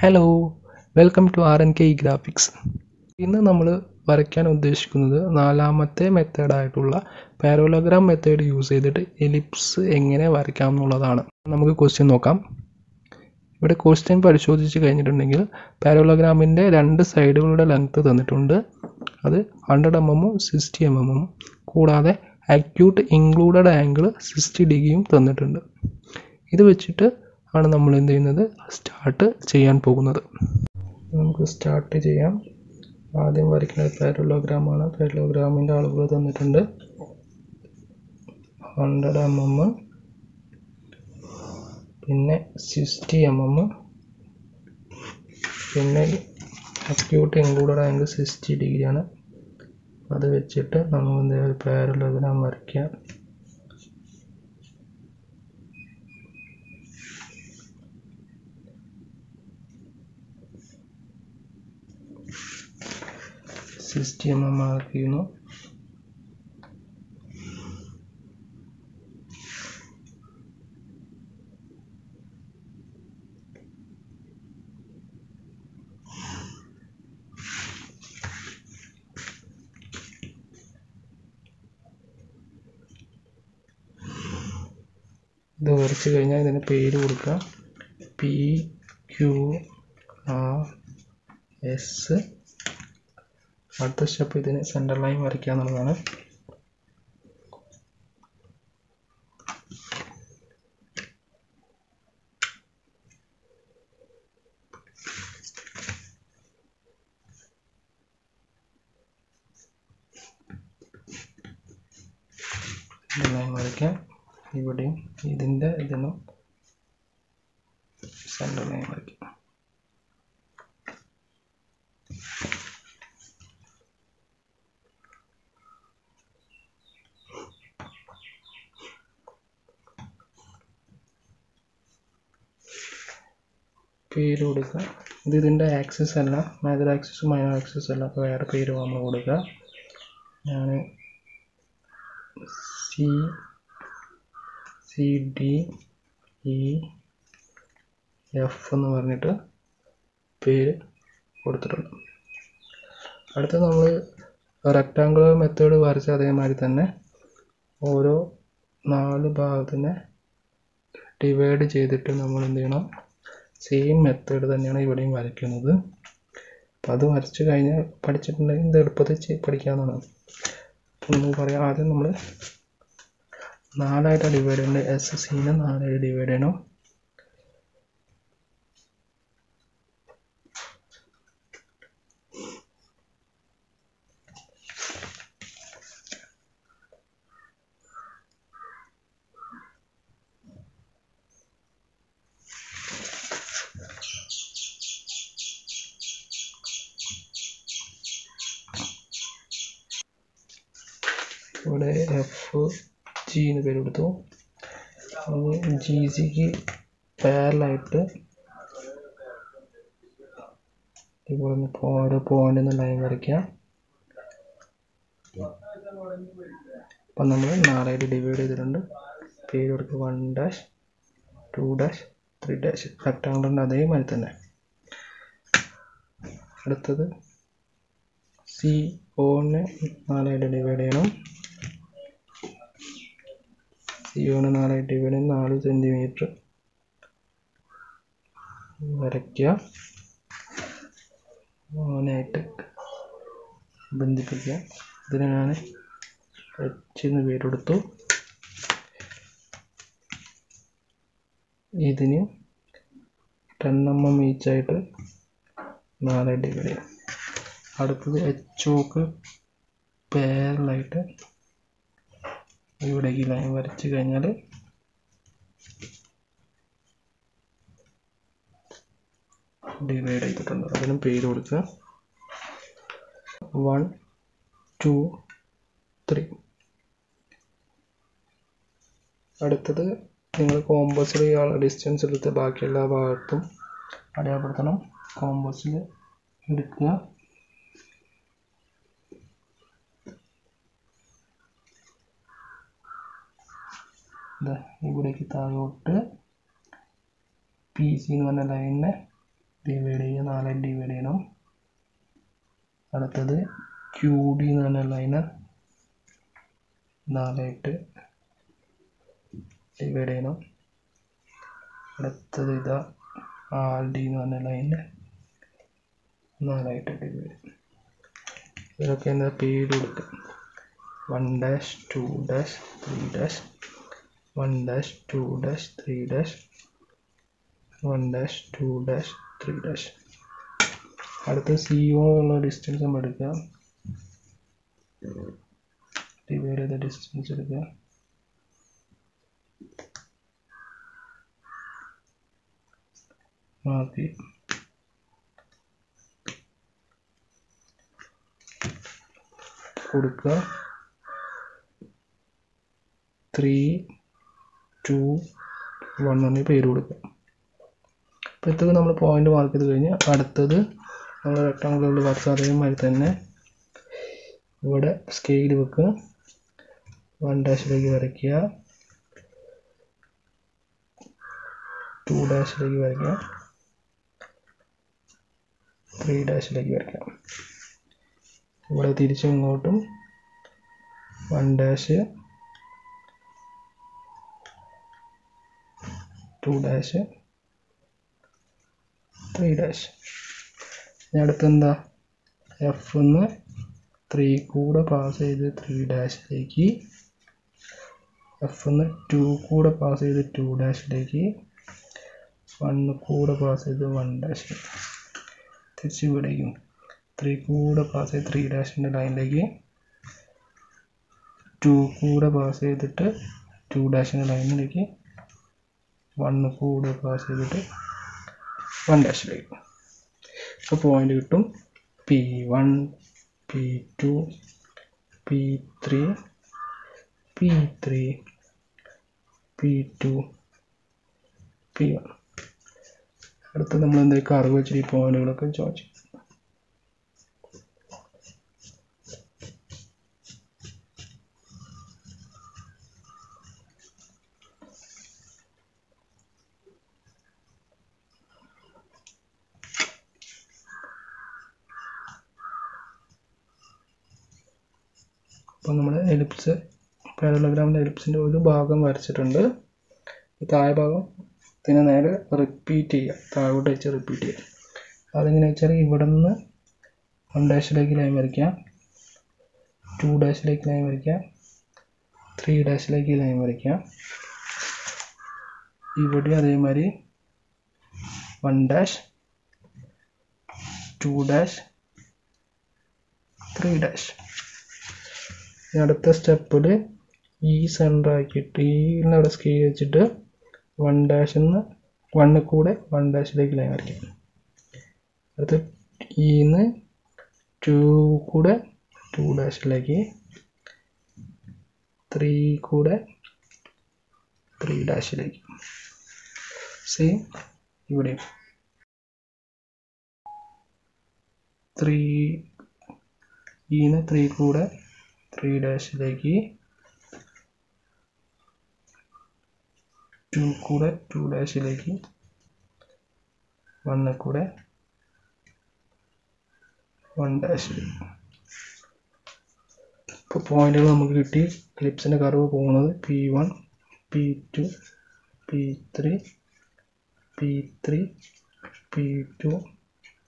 Hello welcome to R N K E graphics ഇന്ന് നമ്മൾ വരയ്ക്കാൻ ഉദ്ദേശിക്കുന്നത് നാലാമത്തെ മെത്തേഡായിട്ടുള്ള പാരോലോഗ്രാം മെത്തേഡ് യൂസ് ചെയ്തിട്ട് എലിപ്സ് എങ്ങനെ വരയ്ക്കാം എന്നുള്ളതാണ്. നമുക്ക് ക്വസ്റ്റ്യൻ നോക്കാം. ഇവിടെ ക്വസ്റ്റ്യൻ പരിശോധിച്ച് കഴിഞ്ഞിട്ടുണ്ടെങ്കിൽ പാരോലോഗ്രാമിന്റെ രണ്ട് സൈഡുകളുടെ ലെങ്ത് തന്നിട്ടുണ്ട്. അത് ഹൺഡ്രഡ് എം എമ്മും സിക്സ്റ്റി എം എമ്മും കൂടാതെ അക്യൂട്ട് ഇൻക്ലൂഡഡ് ആംഗിൾ സിക്സ്റ്റി ഡിഗ്രിയും തന്നിട്ടുണ്ട്. ഇത് വെച്ചിട്ട് ആണ് നമ്മൾ എന്ത് ചെയ്യുന്നത്? സ്റ്റാർട്ട് ചെയ്യാൻ പോകുന്നത്. നമുക്ക് സ്റ്റാർട്ട് ചെയ്യാം. ആദ്യം വരയ്ക്കുന്നത് പാരലോഗ്രാമാണ് പാരലോഗ്രാമിന്റെ അളവുകൾ തന്നിട്ടുണ്ട്. ഹൺഡ്രഡ് എം എം പിന്നെ സിക്സ്റ്റി എം എം പിന്നെ അക്യൂട്ട് ഇൻക്ലൂഡഡ് ആംഗിൾ സിക്സ്റ്റി ഡിഗ്രിയാണ് അത് വെച്ചിട്ട് നമ്മൾ എന്തെങ്കിലും പാരലോഗ്രാം വരയ്ക്കുക. ചെയ്യുന്നു. ഇത് വരച്ച് കഴിഞ്ഞാൽ ഇതിന് പേര് കൊടുക്കുക പി ക്യു ആർ എസ് അടുത്ത സ്റ്റെപ്പ് ഇതിന് സെന്റർ ലൈൻ വരയ്ക്കുക എന്നുള്ളതാണ്. വരയ്ക്കാം. ഇവിടെയും ഇതിന്റെ ഇതിനും സെന്റർ ലൈൻ വരയ്ക്കാം. പേര് കൊടുക്കുക. ഇത് ഇതിന്റെ ആക്സസ് അല്ല. മേജർ ആക്സിസ് മൈനർ ആക്സിസ് അല്ല. അപ്പോൾ വേറെ പേര് നമ്മൾ കൊടുക്കുക. ഞാൻ C C D E F എന്ന് പറഞ്ഞിട്ട് പേര് കൊടുത്തിട്ടുണ്ട്. അടുത്ത നമ്മൾ റെക്റ്റാങ്കുലർ മെത്തേഡ് വരച്ച അതേമാതിരി തന്നെ ഓരോ നാല് ഭാഗത്തിനെ ഡിവൈഡ് ചെയ്തിട്ട് നമ്മൾ എന്ത് ചെയ്യണം? സെയിം മെത്തേഡ് തന്നെയാണ് ഇവിടെയും വരയ്ക്കുന്നത്. അപ്പോൾ അത് വരച്ച് കഴിഞ്ഞാൽ പഠിച്ചിട്ടുണ്ടെങ്കിൽ ഇത് എളുപ്പത്തിൽ പഠിക്കാവുന്നതാണ്. അപ്പോൾ നമുക്ക് പറയാം ആദ്യം നമ്മൾ നാലായിട്ടാണ് ഡിവൈഡ് ചെയ്യേണ്ടത് എസ് സീനെ നാലായിട്ട് ഡിവൈഡ് ചെയ്യണം. ഇവിടെ എഫ് ജി എന്ന് പേര് കൊടുത്തു ജി സിക്ക് പാരലായിട്ട് നിന്ന് ഓരോ പോയിന്റ് ഒന്ന് ലൈൻ വരയ്ക്കാം അപ്പം നമ്മൾ നാലായിട്ട് ഡിവൈഡ് ചെയ്തിട്ടുണ്ട്. പേര് കൊടുക്കുക one dash two dash three dash റെക്ടാങ്കിളിന്റെ അതേമാതിരി തന്നെ. അടുത്തത് സി ഓനെ നാലായിട്ട് ഡിവൈഡ് ചെയ്യണം. സിയോണ് നാലായിട്ട് ഇവിടെ നാല് സെന്റിമീറ്റർ വരയ്ക്കുക. ഓനായിട്ട് ബന്ധിപ്പിക്കുക. ഇതിന് ഞാൻ എച്ച് എന്ന് പേര് കൊടുത്തു ഇതിന് ടെൻ എം എം ഈച്ചായിട്ട് നാലായിട്ട് ഇവിടെ അടുത്തത് എച്ച് ഓക്ക് പേരലായിട്ട് ഇവിടേക്ക് ലൈൻ വരച്ച് കഴിഞ്ഞാൽ ഡിവൈഡ് ചെയ്തിട്ടുണ്ട് അതിനും പേര് കൊടുക്കുക വൺ ടു ത്രീ അടുത്തത് നിങ്ങൾ കോമ്പസിൽ ഡിസ്റ്റൻസ് എടുത്ത് ബാക്കി എല്ലാ ഭാഗത്തും അടയാളപ്പെടുത്തണം. കോമ്പസിൽ എടുക്കുക. ഇവിടേക്ക് താഴോട്ട് പി സി എന്ന് പറഞ്ഞ ലൈനിനെ ഡിവൈഡ് ചെയ്യുക. നാലായിട്ട് ഡിവൈഡ് ചെയ്യണം. അടുത്തത് ക്യൂ ഡി എന്ന് പറഞ്ഞ ലൈന് നാലായിട്ട് ഡിവൈഡ് ചെയ്യണം. അടുത്തത് ഇതാ ആർ ഡി എന്ന് പറഞ്ഞ ലൈന് നാലായിട്ട് ഡിവൈഡ് ചെയ്യണം. ഇതൊക്കെ എന്താ പേര് കൊടുക്കുക one dash two dash three dash one dash two dash three dash one dash two dash three dash അടുത്ത സി ഒ ഉള്ള ഡിസ്റ്റൻസ് നമ്മൾ എടുക്കുക ഡിവൈഡ് ചെയ്ത ഡിസ്റ്റൻസ് എടുക്കുക മാർക്ക് കൊടുക്കുക ത്രീ ടു വൺ എന്നീ പേര് കൊടുക്കുക അപ്പോൾ ഇതൊക്കെ നമ്മൾ പോയിന്റ് മാർക്ക് ചെയ്ത് കഴിഞ്ഞ് അടുത്തത് നമ്മൾ റെക്ടാങ്കുലറിൽ വർക്ക് അതേമാതിരി തന്നെ ഇവിടെ സ്കെയിൽ വെക്കുക വൺ ഡാഷിലേക്ക് വരയ്ക്കുക. ടു ഡാഷിലേക്ക് വരയ്ക്കുക. ത്രീ ഡാഷിലേക്ക് വരയ്ക്കാം. ഇവിടെ തിരിച്ചും ഇങ്ങോട്ടും. One dash two dash three dash ഇനി അടുത്ത് എന്താ എഫ് എന്ന് ത്രീ കൂടെ പാസ് ചെയ്ത് ത്രീ ഡാഷിലേക്ക് എഫ് എന്ന് ടു കൂടെ പാസ് ചെയ്ത് ടു ഡാഷിലേക്ക് വൺ കൂടെ പാസ് ചെയ്ത് വൺ ഡാഷ് തിരിച്ച് ഇവിടേക്കും. ത്രീ കൂടെ പാസ് ചെയ്ത് ത്രീ ഡാഷിന്റെ ലൈനിലേക്ക് ടു കൂടെ പാസ് ചെയ്തിട്ട് ടു ഡാഷിന്റെ ലൈനിലേക്ക് വണ്ണ് കൂടെ പാസ് ചെയ്തിട്ട് വൺ ഡാഷിലേക്ക് അപ്പോൾ പോയിന്റ് കിട്ടും. P one P two P three P three P two P one അടുത്ത് നമ്മൾ എന്തെങ്കിലും കർവ് വെച്ചിട്ട് ഈ പോയിന്റുകളൊക്കെ ചോദിച്ചു. അപ്പോൾ നമ്മൾ എലിപ്സ് പാരലോഗ്രാമിന്റെ എലിപ്സിന്റെ ഒരു ഭാഗം വരച്ചിട്ടുണ്ട്. ഈ താഴെ ഭാഗം ഇതിനെ നേരെ റിപ്പീറ്റ് ചെയ്യുക. താഴോട്ട് വെച്ച് റിപ്പീറ്റ് ചെയ്യുക. അതെങ്ങനെ വെച്ചാൽ ഇവിടെ നിന്ന് വൺ ഡാഷിലേക്ക് ലൈൻ വരയ്ക്കാം. ടു ഡാഷിലേക്ക് ലൈൻ വരയ്ക്കാം. ത്രീ ഡാഷിലേക്ക് ലൈൻ വരയ്ക്കാം. ഇവിടെ അതേമാതിരി one dash two dash three dash അടുത്ത സ്റ്റെപ്പിൽ ഈ സെന്റർ ആക്കിയിട്ട് ഈ അവിടെ സ്കെയിൽ വെച്ചിട്ട് വൺ ഡാഷിൽ നിന്ന് വണ്ണിൽ കൂടെ വൺ ഡാഷിലേക്ക് ലൈൻ വരയ്ക്കാം. അടുത്ത് ഈന്ന് ടു കൂടെ ടു ഡാഷിലേക്ക് ത്രീ കൂടെ ത്രീ ഡാഷിലേക്ക് സെയിം ഇവിടെയും. ത്രീ ഈന്ന് ത്രീ കൂടെ ത്രീ ഡാഷിലേക്ക് ടു കൂടെ ടു ഡാഷിലേക്ക് വണ്ണിൽ കൂടെ വൺ ഡാഷിലേക്ക് ഇപ്പോൾ പോയിന്റുകൾ നമുക്ക് കിട്ടി. ക്ലിപ്സിന്റെ കർവ് പോകുന്നത് P one P two P three P three P two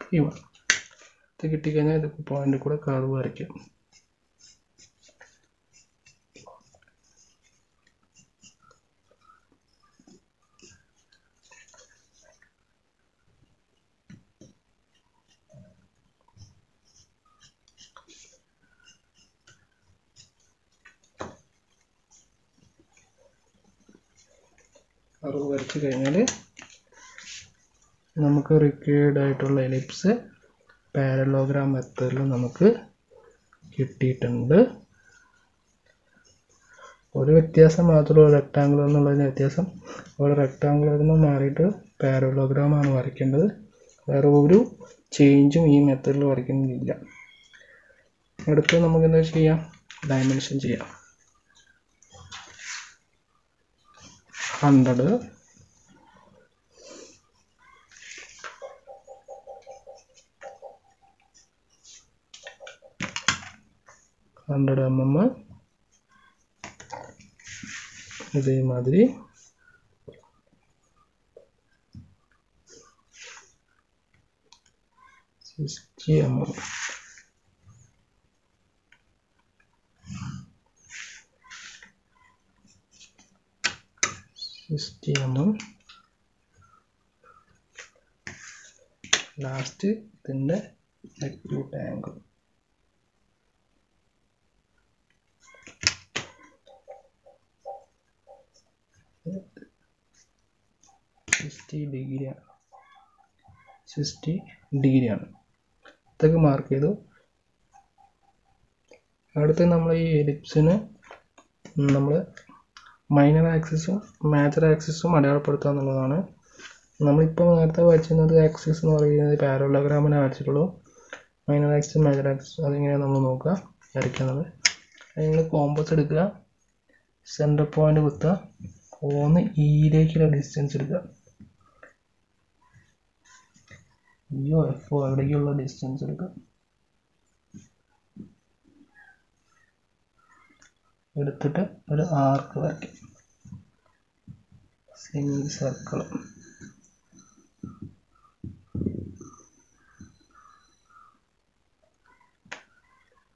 P one ഇത് കിട്ടിക്കഴിഞ്ഞാൽ ഇത് പോയിന്റ് കൂടെ കർവ് വരയ്ക്കും. കർവ് വരച്ച് കഴിഞ്ഞാൽ നമുക്ക് റിക്വയർഡ് ആയിട്ടുള്ള എലിപ്സ് പാരലോഗ്രാം മെത്തേഡിൽ നമുക്ക് കിട്ടിയിട്ടുണ്ട്. ഒരു വ്യത്യാസം മാത്രമേ റെക്റ്റാങ്കിൾ എന്നുള്ളതിന് വ്യത്യാസം. അവിടെ റെക്ടാങ്കുലറിൽ നിന്ന് മാറിയിട്ട് പാരലോഗ്രാം ആണ് വരയ്ക്കേണ്ടത്. വേറെ ഒരു ചേഞ്ചും ഈ മെത്തേഡിൽ വരയ്ക്കുന്നില്ല. അടുത്ത് നമുക്ക് എന്താ ചെയ്യാം? ഡയമെൻഷൻ ചെയ്യാം. ஹண்ட்ரடு ஹண்ட்ரட் எம்எம் இதே மாதிரி sixty M M M last ഇതിന്റെ ടു ആംഗിൾ സിക്സ്റ്റി ഡിഗ്രിയാണ് സിക്സ്റ്റി ഡിഗ്രിയാണ് ഇതൊക്കെ മാർക്ക് ചെയ്തു. അടുത്ത് നമ്മൾ ഈ എലിപ്സിന് നമ്മൾ മൈനർ ആക്സിസും മേജർ ആക്സിസും അടയാളപ്പെടുത്തുക എന്നുള്ളതാണ്. നമ്മളിപ്പോൾ നേരത്തെ വരച്ചിരുന്നത് ആക്സിസ് എന്ന് പറയുന്നത് പാരലോഗ്രാമിനെ വരച്ചിട്ടുള്ളൂ. മൈനർ ആക്സിസ് മേജർ ആക്സിസ് അതിങ്ങനെയാണ് നമ്മൾ നോക്കുക വരയ്ക്കുന്നത്. നിങ്ങൾ കോമ്പസ് എടുക്കുക. സെന്റർ പോയിന്റ് കുത്തുക. ഓന്ന് ഇയിലേക്കുള്ള ഡിസ്റ്റൻസ് എടുക്കുക. ഇയോ എഫോ എവിടേക്കുള്ള ഡിസ്റ്റൻസ് എടുക്കുക. എടുത്തിട്ട് ഒരു ആർക്ക് വരയ്ക്കും. സെമി സർക്കിൾ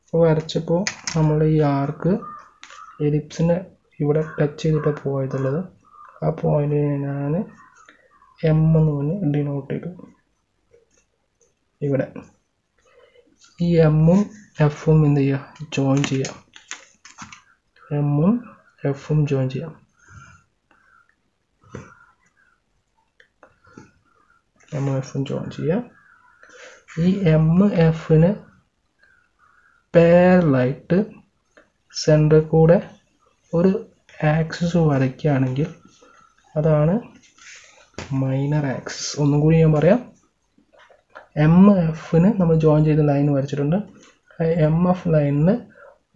അപ്പോൾ വരച്ചപ്പോൾ നമ്മൾ ഈ ആർക്ക് എലിപ്സിനെ ഇവിടെ ടച്ച് ചെയ്തിട്ട് പോയതുള്ളത് ആ പോയിന്റിനെ ഞാൻ എം എന്ന് പറഞ്ഞ് ഡിനോട്ട് ചെയ്തു. ഇവിടെ. ഈ എമ്മും എഫും എന്ത് ചെയ്യുക? ജോയിൻ ചെയ്യാം എമ്മും എഫും ജോയിൻ ചെയ്യാം എമ്മും എഫും ജോയിൻ ചെയ്യാം ഈ എം എഫിന് പാരലായിട്ട് സെന്ററിൽ കൂടെ ഒരു ആക്സിസ് വരയ്ക്കുകയാണെങ്കിൽ അതാണ് മൈനർ ആക്സിസ് ഒന്നും കൂടി ഞാൻ പറയാം. എം എഫിന് നമ്മൾ ജോയിൻ ചെയ്ത ലൈൻ വരച്ചിട്ടുണ്ട്. എം എഫ് ലൈനിന്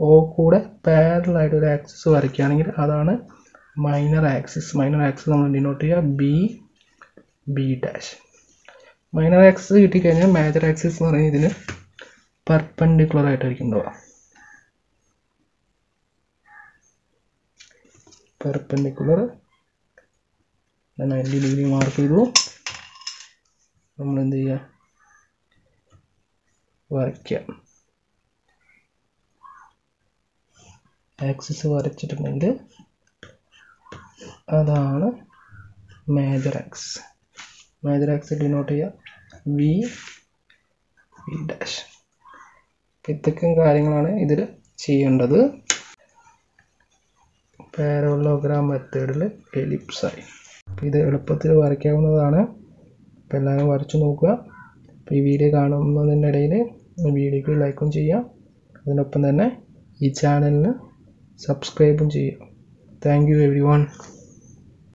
ഓ കൂടെ പാരലായിട്ട് ഒരു ആക്സിസ് വരയ്ക്കുകയാണെങ്കിൽ അതാണ് മൈനർ ആക്സിസ് മൈനർ ആക്സിസ് നമ്മൾ ഡിനോട്ട് ചെയ്യുക? B B dash minor axis കിട്ടിക്കഴിഞ്ഞാൽ മേജർ ആക്സിസ് എന്ന് പറയുന്നത് ഇതിന് പെർപെൻഡിക്കുലർ ആയിട്ടായിരിക്കും ഉണ്ടാവുക. പെർപെൻഡിക്കുലർ നയന്റി ഡിഗ്രി മാർക്ക് ചെയ്തു. നമ്മൾ എന്ത് ചെയ്യുക? വരയ്ക്കുക. ആക്സിസ് വരച്ചിട്ടുണ്ടെങ്കിൽ അതാണ് major axis major axis denote ചെയ്യുക വി വി ഡാഷ് ഇത്രയ്ക്കും കാര്യങ്ങളാണ് ഇതിൽ ചെയ്യേണ്ടത്. പാരോളോഗ്രാം മെത്തേഡിൽ എലിപ്സായി അപ്പോൾ ഇത് എളുപ്പത്തിൽ വരയ്ക്കാവുന്നതാണ്. അപ്പോൾ എല്ലാവരും വരച്ചു നോക്കുക. അപ്പോൾ ഈ വീഡിയോ കാണുന്നതിന്റെ ഇടയിൽ വീഡിയോക്ക് ലൈക്കും ചെയ്യാം. അതിനൊപ്പം തന്നെ ഈ ചാനലിന് സബ്സ്ക്രൈബും ചെയ്യാം താങ്ക് യു എവരി വൺ